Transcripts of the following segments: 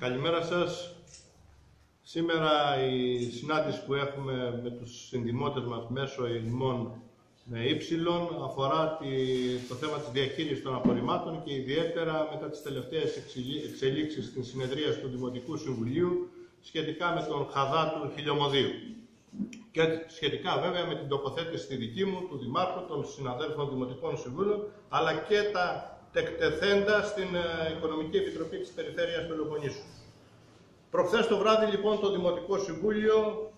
Καλημέρα σας. Σήμερα η συνάντηση που έχουμε με τους συνδημότες μας μέσω ημών με ύψιλον αφορά το θέμα της διαχείρισης των απορριμμάτων και ιδιαίτερα μετά τις τελευταίες εξελίξεις στην συνεδρία του Δημοτικού Συμβουλίου σχετικά με τον χαδά του χιλιομοδίου. Και σχετικά βέβαια με την τοποθέτηση στη δική μου, του Δημάρχου, των συναδέλφων Δημοτικών Συμβούλων, αλλά και τα τεκτεθέντα στην ε, Οικονομική Επιτροπή της Περιφέρειας Πελοποννήσου. Προχθές το βράδυ λοιπόν το Δημοτικό Συμβούλιο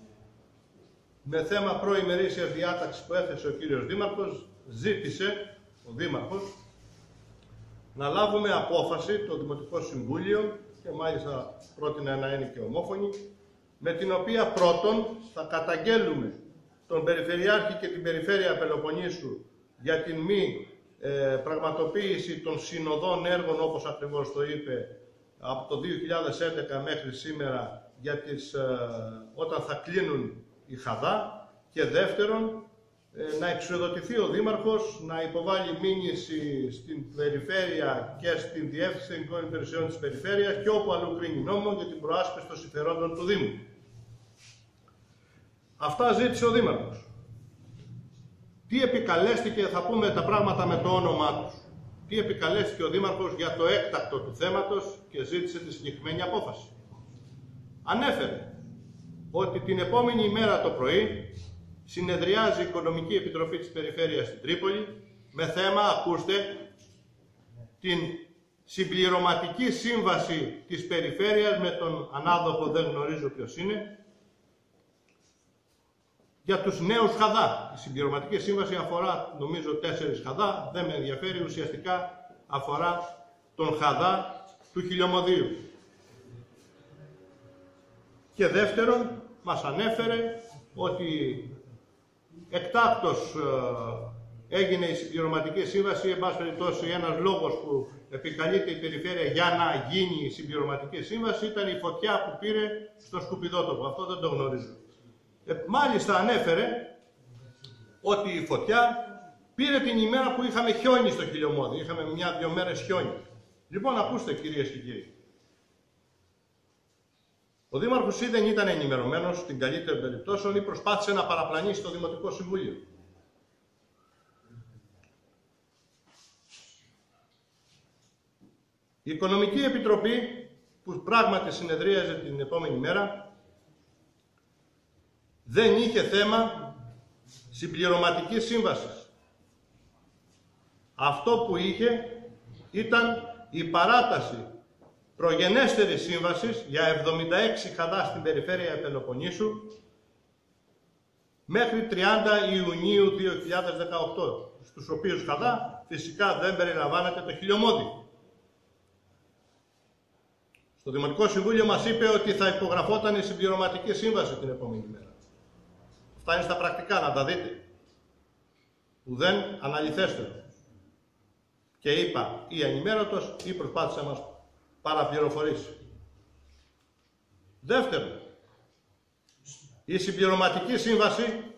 με θέμα προημερήσιας διάταξης που έθεσε ο κύριος Δήμαρχος ζήτησε ο Δήμαρχος να λάβουμε απόφαση το Δημοτικό Συμβούλιο και μάλιστα πρότεινα να είναι και ομόφωνη με την οποία πρώτον θα καταγγέλουμε τον Περιφερειάρχη και την Περιφέρεια Πελοποννήσου για την μη ε, πραγματοποίηση των συνοδών έργων, όπως ακριβώς το είπε, από το 2011 μέχρι σήμερα, για τις, ε, όταν θα κλείνουν οι χαδά. Και δεύτερον, ε, να εξοδοτηθεί ο Δήμαρχος, να υποβάλει μήνυση στην Περιφέρεια και στην Διεύθυνση Ελληνικών Υπηρεσιών της Περιφέρειας και όπου αλλού κρίνει νόμο για την προάσπιση των συμφερόντων του Δήμου. Αυτά ζήτησε ο Δήμαρχος. Τι επικαλέστηκε, θα πούμε τα πράγματα με το όνομά τους. Τι επικαλέστηκε ο Δήμαρχος για το έκτακτο του θέματος και ζήτησε τη συγκεκριμένη απόφαση. Ανέφερε ότι την επόμενη ημέρα το πρωί συνεδριάζει η Οικονομική Επιτροπή της Περιφέρειας στην Τρίπολη με θέμα, ακούστε, την συμπληρωματική σύμβαση της Περιφέρειας με τον ανάδοχο, δεν γνωρίζω ποιος είναι, για τους νέους χαδά. Η συμπληρωματική σύμβαση αφορά νομίζω τέσσερις χαδά, δεν με ενδιαφέρει, ουσιαστικά αφορά τον χαδά του χιλιομοδίου. Και δεύτερον, μας ανέφερε ότι εκτάκτος ε, έγινε η συμπληρωματική σύμβαση, εν πάση περιπτώσει ένας λόγος που επικαλείται η περιφέρεια για να γίνει η συμπληρωματική σύμβαση ήταν η φωτιά που πήρε στο σκουπιδότοπο. Αυτό δεν το γνωρίζω. Ε, μάλιστα ανέφερε ότι η φωτιά πήρε την ημέρα που είχαμε χιόνι στο χιλιομόδι. Είχαμε μια-δυο μέρες χιόνι. Λοιπόν, ακούστε κυρίες και κύριοι. Ο Δήμαρχος ή δεν ήταν ενημερωμένος στην καλύτερη περιπτώσεων ή προσπάθησε να παραπλανήσει το Δημοτικό Συμβούλιο. Η Οικονομική Επιτροπή, που πράγματι συνεδρίαζε την επόμενη μέρα, δεν είχε θέμα συμπληρωματικής σύμβασης. Αυτό που είχε ήταν η παράταση προγενέστερης σύμβασης για 76 χαδά στην περιφέρεια Πελοποννήσου μέχρι 30 Ιουνίου 2018, στους οποίους χαδά φυσικά δεν περιλαμβάνεται το χιλιομόδι. Στο Δημοτικό Συμβούλιο μας είπε ότι θα υπογραφόταν η συμπληρωματική σύμβαση την επόμενη μέρα. Αυτά είναι στα πρακτικά, να τα δείτε. Ουδέν αναλυθέστερο. Και είπα ή ενημέρωτος ή προσπάθησε να μας παραπληροφορήσει. Δεύτερο, η συμπληρωματική σύμβαση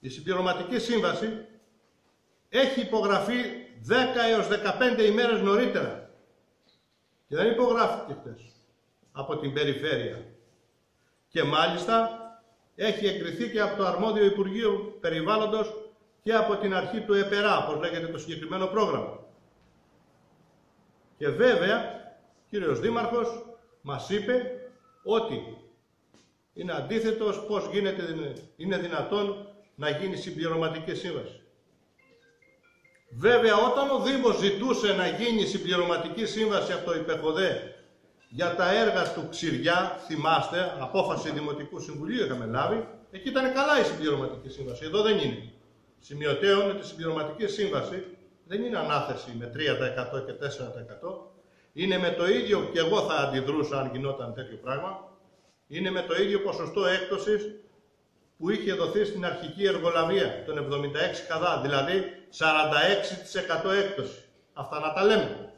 η συμπληρωματική σύμβαση έχει υπογραφεί 10 έως 15 ημέρες νωρίτερα και δεν υπογράφηκε χτες από την περιφέρεια. Και μάλιστα έχει εγκριθεί και από το αρμόδιο Υπουργείο Περιβάλλοντος και από την αρχή του ΕΠΕΡΑ, όπως λέγεται το συγκεκριμένο πρόγραμμα. Και βέβαια, κύριος Δήμαρχος μας είπε ότι είναι αντίθετος πώς γίνεται, είναι δυνατόν να γίνει συμπληρωματική σύμβαση. Βέβαια, όταν ο Δήμος ζητούσε να γίνει συμπληρωματική σύμβαση από το ΥΠΕΧΟΔΕ για τα έργα του Ξηριά, θυμάστε, απόφαση Δημοτικού Συμβουλίου είχαμε λάβει, εκεί ήταν καλά η συμπληρωματική σύμβαση. Εδώ δεν είναι. Σημειωτέων ότι η συμπληρωματική σύμβαση δεν είναι ανάθεση με 3% και 4%. Είναι με το ίδιο, και εγώ θα αντιδρούσα αν γινόταν τέτοιο πράγμα, είναι με το ίδιο ποσοστό έκπτωσης που είχε δοθεί στην αρχική εργολαβία, των 76 καδά, δηλαδή 46% έκπτωση. Αυτά να τα λέμε.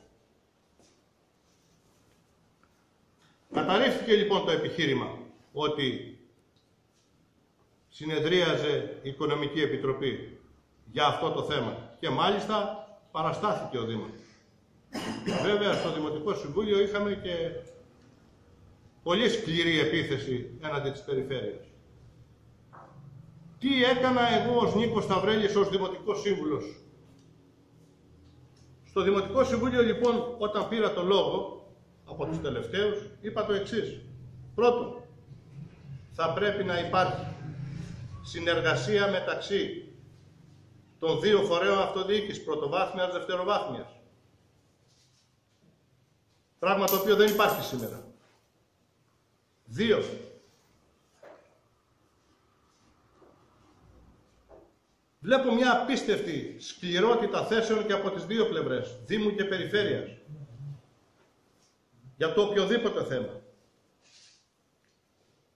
Καταρρίφθηκε λοιπόν το επιχείρημα ότι συνεδρίαζε η Οικονομική Επιτροπή για αυτό το θέμα και μάλιστα παραστάθηκε ο Δήμος. Βέβαια, στο Δημοτικό Συμβούλιο είχαμε και πολύ σκληρή επίθεση έναντι της περιφέρειας. Τι έκανα εγώ ως Νίκος Σταυρέλης ως Δημοτικός Σύμβουλος; Στο Δημοτικό Συμβούλιο λοιπόν όταν πήρα το λόγο από τους τελευταίους είπα το εξής. Πρώτον, θα πρέπει να υπάρχει συνεργασία μεταξύ των δύο φορέων αυτοδιοίκησης, πρωτοβάθμιας, δευτεροβάθμιας. Πράγμα το οποίο δεν υπάρχει σήμερα. Δύο. Βλέπω μια απίστευτη σκληρότητα θέσεων και από τις δύο πλευρές, Δήμου και Περιφέρειας, για το οποιοδήποτε θέμα.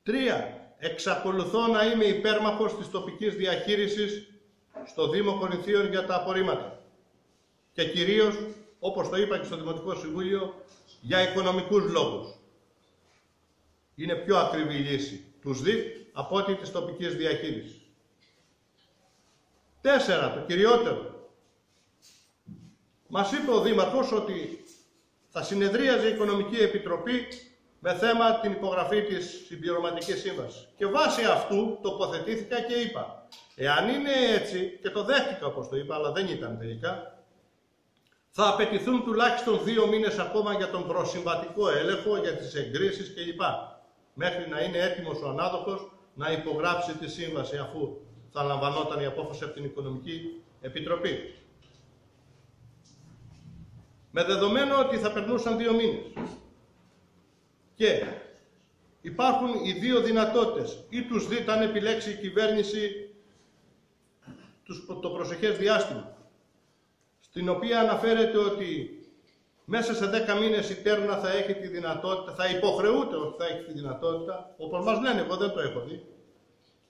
Τρία. Εξακολουθώ να είμαι υπέρμαχος της τοπικής διαχείρισης στο Δήμο Κορινθίων για τα απορρίμματα. Και κυρίως, όπως το είπα και στο Δημοτικό Συμβούλιο, για οικονομικούς λόγους. Είναι πιο ακριβή η λύση τους ΔΙΠ από ό,τι της τοπικής διαχείρισης. Τέσσερα, το κυριότερο. Μας είπε ο Δήμαρχος ότι θα συνεδρίαζε η Οικονομική Επιτροπή με θέμα την υπογραφή της συμπληρωματικής σύμβασης. Και βάσει αυτού τοποθετήθηκα και είπα, εάν είναι έτσι, και το δέχτηκα όπως το είπα, αλλά δεν ήταν τελικά, θα απαιτηθούν τουλάχιστον δύο μήνες ακόμα για τον προσυμβατικό έλεγχο, για τις εγκρίσεις κλπ. Μέχρι να είναι έτοιμος ο ανάδοχος να υπογράψει τη σύμβαση αφού θα λαμβανόταν η απόφαση από την Οικονομική Επιτροπή. Με δεδομένο ότι θα περνούσαν δύο μήνες. Και υπάρχουν οι δύο δυνατότητες. Ή τους δείτε αν επιλέξει η κυβέρνηση το προσεχές διάστημα, στην οποία αναφέρεται ότι μέσα σε 10 μήνες η Τέρνα θα έχει τη δυνατότητα, θα υποχρεούται ότι θα έχει τη δυνατότητα, όπως μας λένε, εγώ δεν το έχω δει,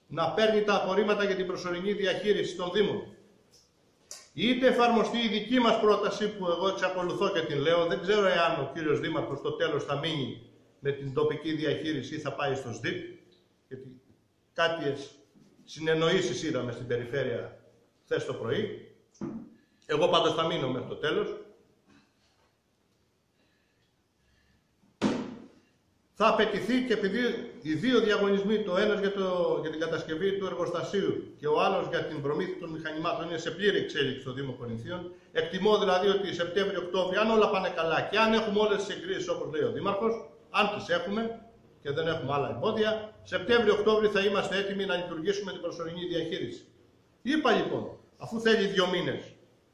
να παίρνει τα απορρίμματα για την προσωρινή διαχείριση των Δήμων. Είτε εφαρμοστεί η δική μας πρόταση που εγώ εξακολουθώ και την λέω, δεν ξέρω εάν ο κύριος Δήμαρχος στο τέλος θα μείνει με την τοπική διαχείριση ή θα πάει στο ΣΔΙΠ, γιατί κάποιες συνεννοήσεις είδαμε στην περιφέρεια χθες το πρωί. Εγώ πάντως θα μείνω μέχρι το τέλος. Θα απαιτηθεί και επειδή οι δύο διαγωνισμοί, το ένας για, το, για την κατασκευή του εργοστασίου και ο άλλος για την προμήθεια των μηχανημάτων, είναι σε πλήρη εξέλιξη στο Δήμο Κορινθίων. Εκτιμώ δηλαδή ότι Σεπτέμβριο-Οκτώβριο, αν όλα πάνε καλά και αν έχουμε όλες τις εγκρίσεις όπως λέει ο Δήμαρχος, αν τις έχουμε και δεν έχουμε άλλα εμπόδια, Σεπτέμβριο-Οκτώβριο θα είμαστε έτοιμοι να λειτουργήσουμε την προσωρινή διαχείριση. Είπα λοιπόν, αφού θέλει δύο μήνες,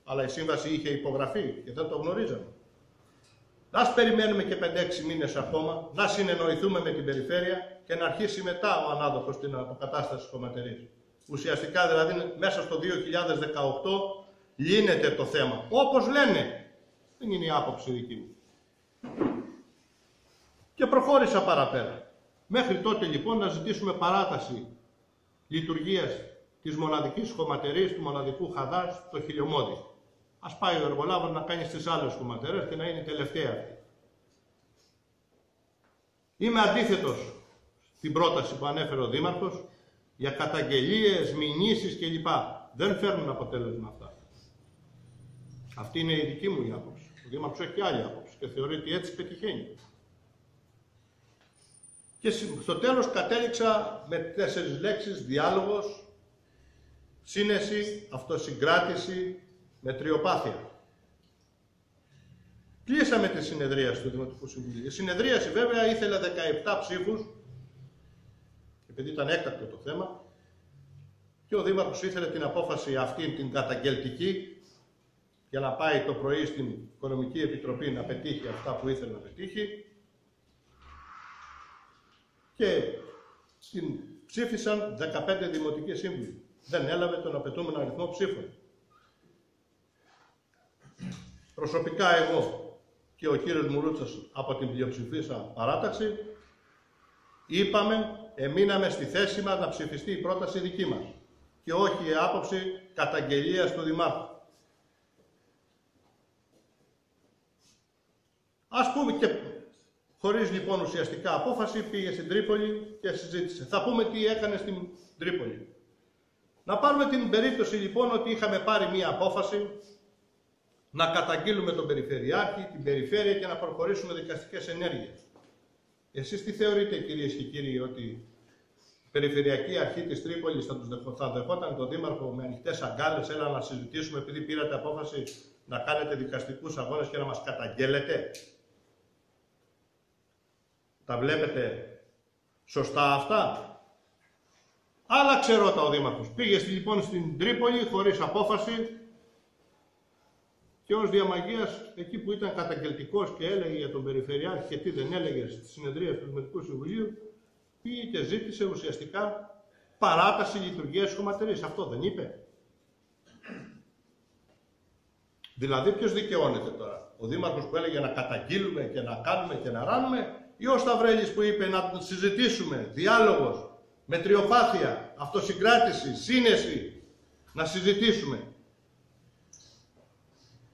αλλά η σύμβαση είχε υπογραφεί και δεν το γνωρίζαμε. Να περιμένουμε και 5-6 μήνες ακόμα, να συνεννοηθούμε με την περιφέρεια και να αρχίσει μετά ο ανάδοχος την αποκατάσταση της κομματερής. Ουσιαστικά δηλαδή μέσα στο 2018 λύνεται το θέμα. Όπως λένε. Δεν είναι η άποψη δική μου. Και προχώρησα παραπέρα. Μέχρι τότε λοιπόν να ζητήσουμε παράταση λειτουργίας της μοναδικής χωματερής, του μοναδικού χαδάς, το χιλιομόδι. Α πάει ο εργολάβο να κάνει στις άλλες χωματερές και να είναι η τελευταία αυτή. Είμαι αντίθετος στην πρόταση που ανέφερε ο Δήμαρχος για καταγγελίες, μηνύσεις κλπ. Δεν φέρνουν αποτέλεσμα αυτά. Αυτή είναι η δική μου η άποψη. Ο Δήμαρχος έχει και άλλη άποψη και θεωρεί ότι έτσι πετυχαίνει. Και στο τέλος κατέληξα με τέσσερις λέξεις, διάλογος, σύνεση, αυτοσυγκράτηση, με τριοπάθεια. Κλείσαμε τη συνεδρίαση του Δημοτικού Συμβουλίου. Η συνεδρίαση βέβαια ήθελε 17 ψήφους, επειδή ήταν έκτακτο το θέμα, και ο Δήμαρχος ήθελε την απόφαση αυτή την καταγγελτική για να πάει το πρωί στην Οικονομική Επιτροπή να πετύχει αυτά που ήθελε να πετύχει και την ψήφισαν 15 δημοτικοί σύμβουλοι. Δεν έλαβε τον απαιτούμενο αριθμό ψήφων. Προσωπικά εγώ και ο κύριος Μουρούτσας από την πλειοψηφίσα παράταξη είπαμε, εμείναμε στη θέση μας να ψηφιστεί η πρόταση δική μας και όχι η άποψη καταγγελίας του Δημάρχου. Ας πούμε και χωρίς λοιπόν ουσιαστικά απόφαση πήγε στην Τρίπολη και συζήτησε. Θα πούμε τι έκανε στην Τρίπολη. Να πάρουμε την περίπτωση λοιπόν ότι είχαμε πάρει μία απόφαση να καταγγείλουμε τον Περιφερειάρχη, την Περιφέρεια και να προχωρήσουμε δικαστικές ενέργειες. Εσείς τι θεωρείτε κυρίες και κύριοι ότι η Περιφερειακή Αρχή της Τρίπολης θα, τους δεχο, θα δεχόταν τον Δήμαρχο με ανοιχτές αγκάλες, έλα να συζητήσουμε επειδή πήρατε απόφαση να κάνετε δικαστικούς αγώνες και να μας καταγγέλλετε; Τα βλέπετε σωστά αυτά; Άλλαξε ρώτα ο Δήμαρχος. Πήγε λοιπόν στην Τρίπολη χωρίς απόφαση και ως διαμαγείας εκεί που ήταν καταγγελτικός και έλεγε για τον Περιφερειάρχη και τι δεν έλεγε στη συνεδρία του Δημοτικού Συμβουλίου, πήγε και ζήτησε ουσιαστικά παράταση λειτουργίας χωματερής. Αυτό δεν είπε. Δηλαδή ποιος δικαιώνεται τώρα; Ο Δήμαρχος που έλεγε να καταγγείλουμε και να κάνουμε και να ράνουμε ή ο Σταυρέλης που είπε να συζητήσουμε, διάλογος, μετριοπάθεια, αυτοσυγκράτηση, σύνεση, να συζητήσουμε;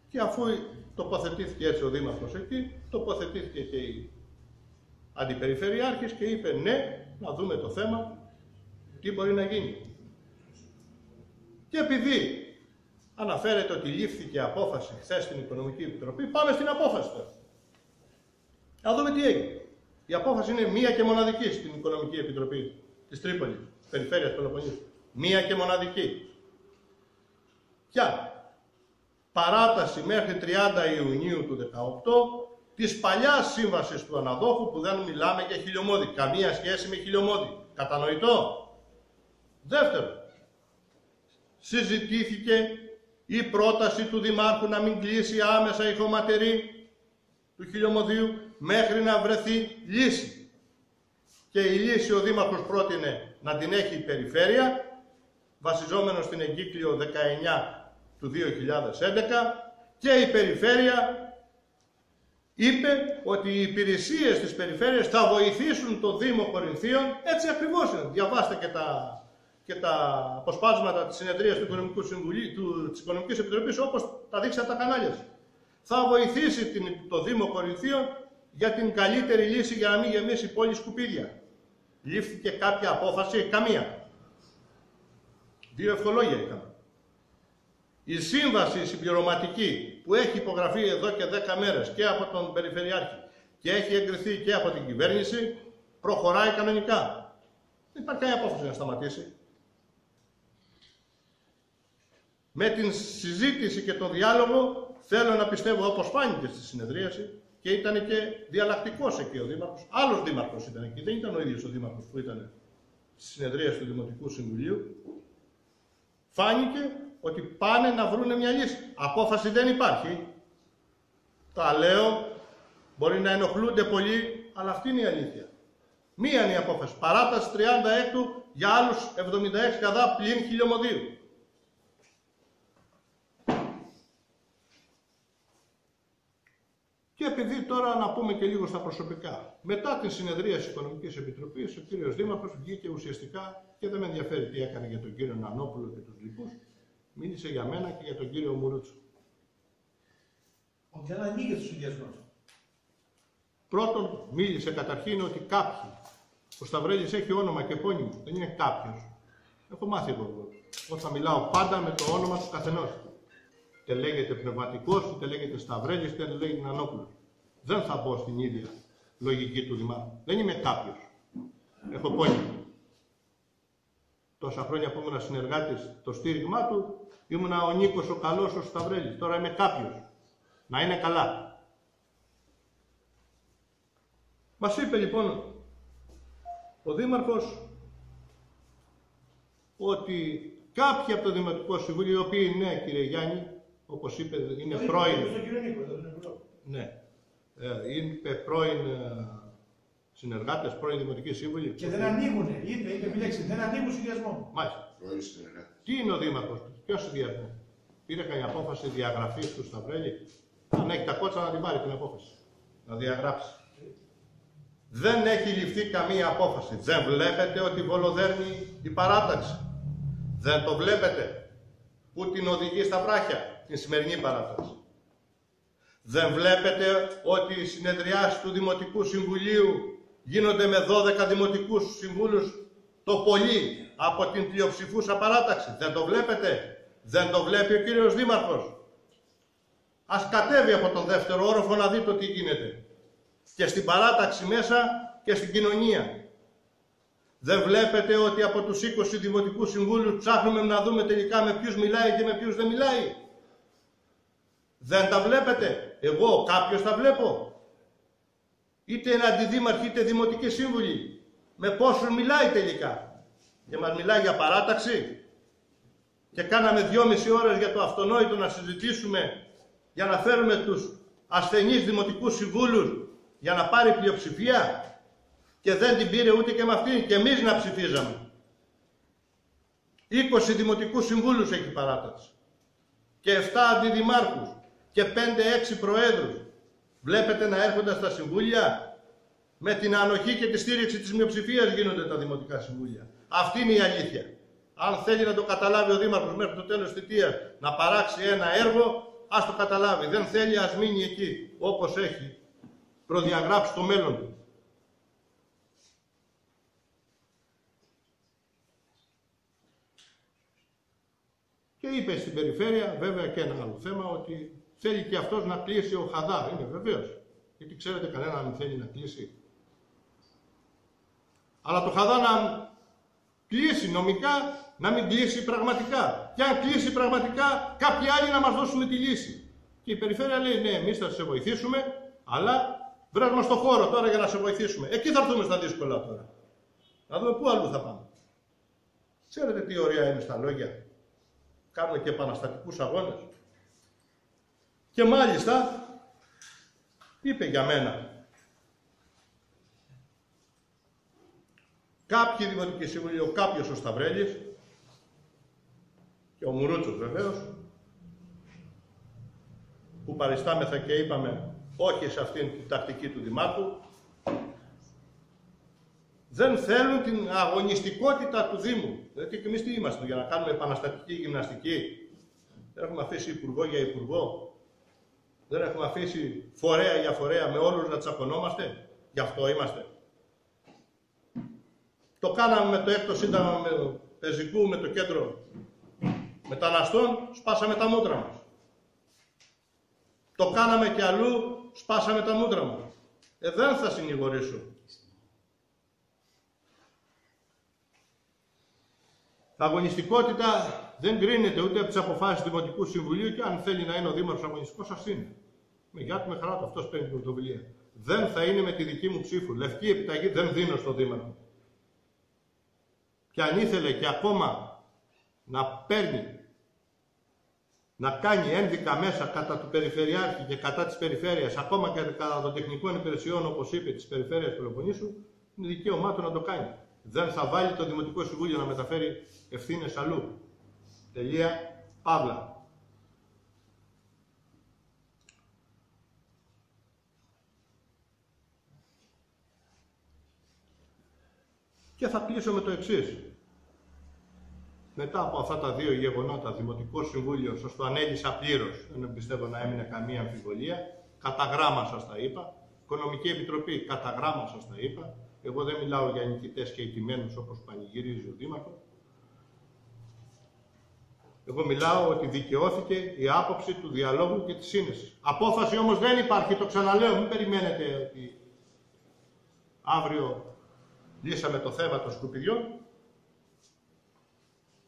Και αφού τοποθετήθηκε έτσι ο Δήμαρχος εκεί, τοποθετήθηκε και η Αντιπεριφερειάρχης και είπε ναι, να δούμε το θέμα, τι μπορεί να γίνει. Και επειδή αναφέρεται ότι λήφθηκε απόφαση χθες στην Οικονομική Επιτροπή, πάμε στην απόφαση τώρα. Να δούμε τι έγινε. Η απόφαση είναι μία και μοναδική στην Οικονομική Επιτροπή της Τρίπολης, Περιφέρειας Πελοποννήσου. Μία και μοναδική. Ποια; Παράταση μέχρι 30 Ιουνίου του 2018 της παλιάς σύμβασης του αναδόχου που δεν μιλάμε για χιλιομόδι. Καμία σχέση με χιλιομόδι. Κατανοητό; Δεύτερο, συζητήθηκε η πρόταση του Δημάρχου να μην κλείσει άμεσα η χωματερή του χιλιομοδίου μέχρι να βρεθεί λύση. Και η λύση ο Δήμαρχος πρότεινε να την έχει η Περιφέρεια, βασιζόμενος στην εγκύκλιο 19 του 2011 και η Περιφέρεια είπε ότι οι υπηρεσίες της Περιφέρειας θα βοηθήσουν το Δήμο Κορινθίων, έτσι ακριβώς είναι. Διαβάστε και τα, και τα αποσπάσματα της συνεδρίας του Οικονομικού Συμβουλίου, του, της Οικονομικής Επιτροπής, όπως τα δείξατε τα κανάλια σας. Θα βοηθήσει την, το Δήμο Κορινθίων για την καλύτερη λύση για να μην γεμίσει η πόλη σκουπίδια. Λήφθηκε κάποια απόφαση, καμία. Δύο ευχολόγια είχαμε. Η σύμβαση συμπληρωματική που έχει υπογραφεί εδώ και 10 μέρες και από τον Περιφερειάρχη και έχει εγκριθεί και από την κυβέρνηση, προχωράει κανονικά. Δεν υπάρχει κανένα απόφαση να σταματήσει. Με την συζήτηση και το διάλογο θέλω να πιστεύω όπως φάνηκε στη συνεδρίαση και ήταν και διαλλακτικός εκεί ο Δήμαρχος. Άλλος Δήμαρχος ήταν εκεί, δεν ήταν ο ίδιος ο Δήμαρχος που ήταν στη συνεδρίαση του Δημοτικού Συμβουλίου. Φάνηκε ότι πάνε να βρούνε μια λύση. Απόφαση δεν υπάρχει. Τα λέω, μπορεί να ενοχλούνται πολλοί, αλλά αυτή είναι η αλήθεια. Μία είναι η απόφαση. Παράταση 36 για άλλους 76 καδά πλην χιλιομοδίου. Και επειδή τώρα να πούμε και λίγο στα προσωπικά. Μετά την συνεδρία της Οικονομικής Επιτροπής, ο κύριος Δήμαρχος βγήκε ουσιαστικά και δεν με ενδιαφέρει τι έκανε για τον κύριο Νανόπουλο και τους λοιπούς, μίλησε για μένα και για τον κύριο Μουρούτσο. Ότι δεν ανοίγει τους συνδυασμό. Πρώτον, μίλησε καταρχήν ότι κάποιοι. Ο Σταυρέλης έχει όνομα και επώνυμο. Δεν είναι κάποιος. Έχω μάθει εγώ. Όταν μιλάω πάντα με το όνομα του καθενός. Είτε λέγεται πνευματικός, είτε λέγεται Σταυρέλης, είτε λέγεται Νανόπουλος. Δεν θα μπω στην ίδια λογική του Δημάρχου. Δεν είμαι κάποιος. Έχω επώνυμο. Τόσα χρόνια που ήμουν συνεργάτης, το στήριγμά του Ήμουνα ο Νίκος ο καλός ο Σταυρέλης. Τώρα είμαι κάποιος. Να είναι καλά. Μας είπε λοιπόν ο Δήμαρχος ότι κάποιοι από το Δημοτικό Συμβούλιο, οι οποίοι ναι κύριε Γιάννη, όπως είπε είναι πρώην... Ναι. Ε, είναι πρώην ε, συνεργάτες, πρώην Δημοτικοί Σύμβουλοι. Και δεν ανοίγουνε, είπε, είπε επιλέξει, δεν ανοίγουν συνδυασμό. Μάλιστα. Τι είναι ο Δήμαρχος Ποιος διαβαίνει. Πήρε καμία απόφαση διαγραφής του Σταυρέλη; Αν έχει τα κότσα να την πάρει την απόφαση. Να διαγράψει. Δεν έχει ληφθεί καμία απόφαση. Δεν βλέπετε ότι βολοδέρνει η παράταξη. Δεν το βλέπετε. Πού την οδηγεί στα βράχια την σημερινή παράταξη. Δεν βλέπετε ότι οι συνεδριάσεις του Δημοτικού Συμβουλίου γίνονται με 12 Δημοτικούς Συμβούλους το πολύ από την πλειοψηφούσα παράταξη. Δεν το βλέπετε; Δεν το βλέπει ο κύριος Δήμαρχος; Ας κατέβει από τον δεύτερο όροφο να δει το τι γίνεται. Και στην παράταξη μέσα και στην κοινωνία. Δεν βλέπετε ότι από τους 20 δημοτικούς συμβούλους ψάχνουμε να δούμε τελικά με ποιους μιλάει και με ποιους δεν μιλάει; Δεν τα βλέπετε; Εγώ κάποιος τα βλέπω. Είτε είναι αντιδήμαρχοι είτε δημοτικοί σύμβουλοι. Με πόσους μιλάει τελικά. Και μας μιλάει για παράταξη. Και κάναμε δυόμιση ώρες για το αυτονόητο να συζητήσουμε για να φέρουμε τους ασθενείς δημοτικούς συμβούλους για να πάρει πλειοψηφία και δεν την πήρε ούτε και με αυτήν και εμείς να ψηφίζαμε. 20 δημοτικούς συμβούλους έχει παράταξη και 7 αντιδημάρχους και 5-6 προέδρους. Βλέπετε να έρχονται στα συμβούλια; Με την ανοχή και τη στήριξη της μειοψηφίας γίνονται τα δημοτικά συμβούλια. Αυτή είναι η αλήθεια. Αν θέλει να το καταλάβει ο Δήμαρχος μέχρι το τέλος της θητείας να παράξει ένα έργο, ας το καταλάβει. Δεν θέλει, ας μείνει εκεί, όπως έχει προδιαγράψει το μέλλον του. Και είπε στην περιφέρεια, βέβαια και ένα άλλο θέμα, ότι θέλει και αυτός να κλείσει ο Χαδά. Είναι βεβαίως. Γιατί ξέρετε κανένα δεν θέλει να κλείσει. Αλλά το Χαδά να κλείσει νομικά, να μην κλείσει πραγματικά. Και αν κλείσει πραγματικά, κάποιοι άλλοι να μας δώσουν τη λύση. Και η περιφέρεια λέει, ναι, εμείς θα σε βοηθήσουμε, αλλά βρες μας το χώρο τώρα για να σε βοηθήσουμε. Εκεί θα έρθουμε στα δύσκολα τώρα. Να δούμε πού αλλού θα πάμε. Ξέρετε τι ωραία είναι στα λόγια κάνουμε και επαναστατικούς αγώνες. Και μάλιστα είπε για μένα κάποιοι δημοτικοί σύμβουλοι, ο κάποιος ο Σταυρέλης και ο Μουρούτσος βεβαίως που παριστάμεθα και είπαμε όχι σε αυτήν την τακτική του Δημάρχου δεν θέλουν την αγωνιστικότητα του Δήμου. Δηλαδή και εμείς τι είμαστε, για να κάνουμε επαναστατική γυμναστική. Δεν έχουμε αφήσει υπουργό για υπουργό. Δεν έχουμε αφήσει φορέα για φορέα με όλους να τσακωνόμαστε. Γι' αυτό είμαστε. Το κάναμε με το έκτος σύνταγμα με πεζικού, με το κέντρο μεταναστών, σπάσαμε τα μούτρα μας. Το κάναμε και αλλού, σπάσαμε τα μούτρα μας. Ε, δεν θα συνηγορήσω. Τα αγωνιστικότητα δεν κρίνεται ούτε από τις αποφάσεις του Δημοτικού Συμβουλίου και αν θέλει να είναι ο Δήμαρχος αγωνιστικός, ας είναι. Με γεια του, με χαρά του, αυτός παίρνει την πρωτοβουλία. Δεν θα είναι με τη δική μου ψήφου. Λευκή επιταγή δεν δίνω στον Δήμαρχο. Και αν ήθελε και ακόμα να παίρνει, να κάνει ένδικα μέσα κατά του Περιφερειάρχη και κατά της Περιφέρειας, ακόμα και κατά των τεχνικών υπηρεσιών, όπως είπε, της Περιφέρειας Πελοποννήσου, είναι δικαίωμά του να το κάνει δεν θα βάλει το Δημοτικό Συμβούλιο να μεταφέρει ευθύνες αλλού. Τελεία. Παύλα. Και θα κλείσω με το εξής. Μετά από αυτά τα δύο γεγονότα, Δημοτικό Συμβούλιο, σας το ανέλησα πλήρως, δεν πιστεύω να έμεινε καμία αμφιβολία. Κατά γράμμα σας τα είπα. Οικονομική Επιτροπή, κατά γράμμα σας τα είπα. Εγώ δεν μιλάω για νικητές και ηττημένους όπως πανηγυρίζει ο Δήμαρχος. Εγώ μιλάω ότι δικαιώθηκε η άποψη του διαλόγου και της σύνεση. Απόφαση όμως δεν υπάρχει, το ξαναλέω, μην περιμένετε ότι αύριο λύσαμε το θέμα των σκουπιδιών.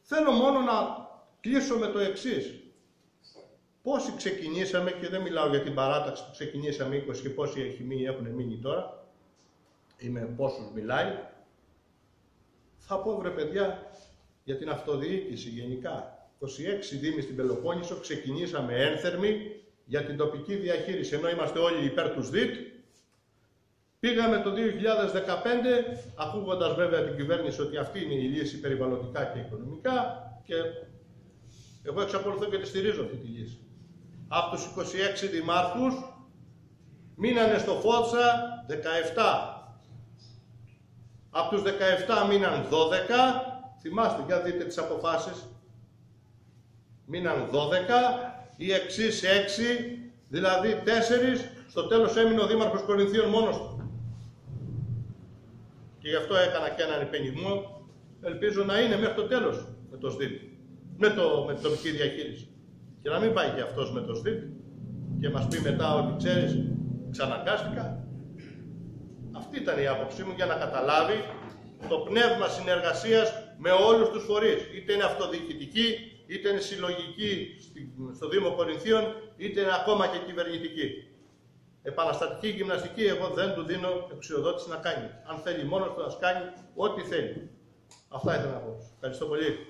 Θέλω μόνο να κλείσω με το εξής. Πόσοι ξεκινήσαμε, και δεν μιλάω για την παράταξη που ξεκινήσαμε 20 και πόσοι έχουν μείνει τώρα, ή με πόσους μιλάει, θα πω βρε παιδιά για την αυτοδιοίκηση γενικά. 26 δήμοι στην Πελοπόννησο ξεκινήσαμε ένθερμοι για την τοπική διαχείριση, ενώ είμαστε όλοι υπέρ τους ΣΔΙΤ. Πήγαμε το 2015, ακούγοντας βέβαια την κυβέρνηση ότι αυτή είναι η λύση περιβαλλοντικά και οικονομικά και εγώ εξακολουθώ και τη στηρίζω αυτή τη λύση. Από τους 26 δημάρχους μείνανε στο Φώτσα 17 από τους 17 μείναν 12. Θυμάστε, για δείτε τις αποφάσεις. Μείναν 12. Οι εξής 6, δηλαδή 4. Στο τέλος έμεινε ο Δήμαρχος Κορινθίων μόνος του. Και γι' αυτό έκανα και έναν υπενιγμό. Ελπίζω να είναι μέχρι το τέλος με το ΣΔΙΠ. Με, το, με την τοπική διαχείριση. Και να μην πάει και αυτός με το ΣΔΙΠ. και μας πει μετά ότι ξέρεις, ξαναγκάστηκα. Αυτή ήταν η άποψή μου για να καταλάβει το πνεύμα συνεργασίας με όλους τους φορείς. Είτε είναι αυτοδιοικητική, είτε είναι συλλογική στο Δήμο Κορινθίων, είτε είναι ακόμα και κυβερνητική. Επαναστατική γυμναστική εγώ δεν του δίνω εξουσιοδότηση να κάνει. Αν θέλει μόνος του να κάνει ό,τι θέλει. Αυτά ήθελα να πω. Ευχαριστώ πολύ.